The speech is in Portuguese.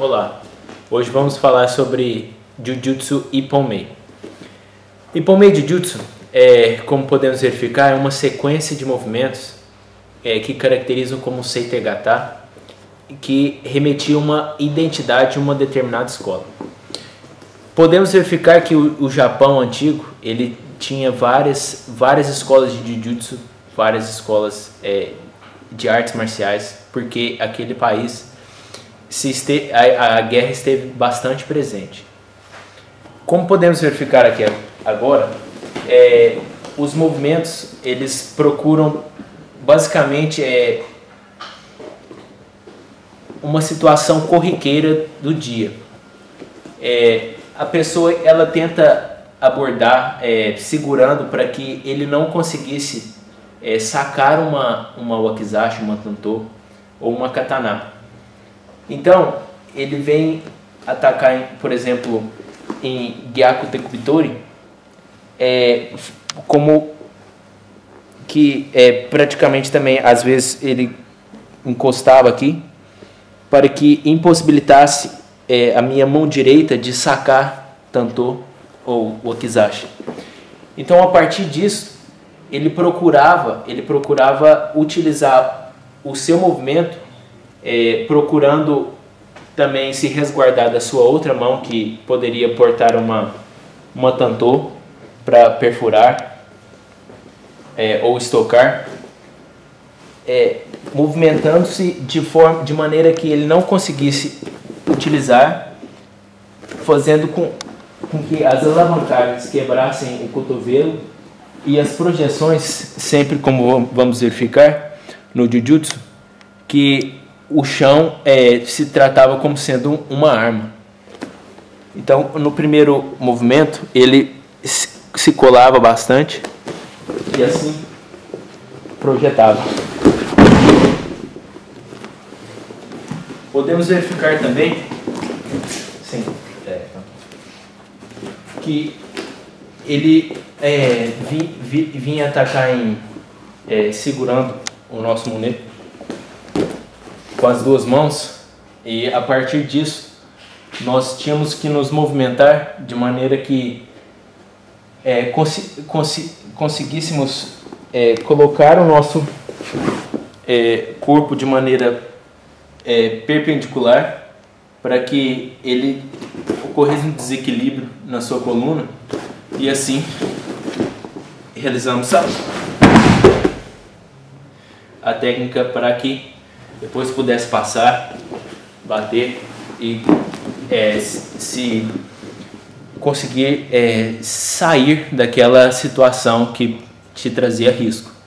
Olá, hoje vamos falar sobre Jujutsu Ipponmei. Ipponmei Jujutsu, é, como podemos verificar, é uma sequência de movimentos é, que caracterizam como Seitegata, que remetia uma identidade a uma determinada escola. Podemos verificar que o, o Japão antigo ele tinha várias, várias escolas de Jujutsu, várias escolas é, de artes marciais, porque aquele país se este, a, a guerra esteve bastante presente. Como podemos verificar aqui agora, é, os movimentos eles procuram basicamente é, uma situação corriqueira do dia. É, a pessoa ela tenta abordar é, segurando para que ele não conseguisse é, sacar uma, uma wakizashi, uma tantô ou uma katana. Então, ele vem atacar, por exemplo, em Gyaku Tekubitori, é, como que é, praticamente também, às vezes, ele encostava aqui para que impossibilitasse é, a minha mão direita de sacar tantô ou wakizashi. Então, a partir disso, ele procurava, ele procurava utilizar o seu movimento, é, procurando também se resguardar da sua outra mão que poderia portar uma uma tantô para perfurar é, ou estocar, é, movimentando-se de forma, de maneira que ele não conseguisse utilizar, fazendo com, com que as alavancagens quebrassem o cotovelo e as projeções, sempre como vamos verificar no Jujutsu, que o chão é, se tratava como sendo uma arma. Então, no primeiro movimento, ele se colava bastante e assim projetava. Podemos verificar também sim, é, que ele é, vinha atacar em é, segurando o nosso moneto com as duas mãos e a partir disso nós tínhamos que nos movimentar de maneira que é, cons cons conseguíssemos é, colocar o nosso é, corpo de maneira é, perpendicular para que ele ocorresse um desequilíbrio na sua coluna e assim realizamos a, a técnica para que depois pudesse passar, bater e é, se conseguir é, sair daquela situação que te trazia risco.